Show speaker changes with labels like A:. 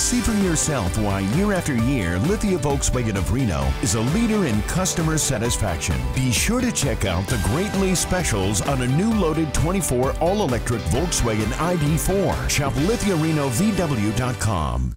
A: See for yourself why year after year, Lithia Volkswagen of Reno is a leader in customer satisfaction. Be sure to check out the great lease specials on a new loaded 24 all electric Volkswagen ID4. Shop LithiaRenoVW.com.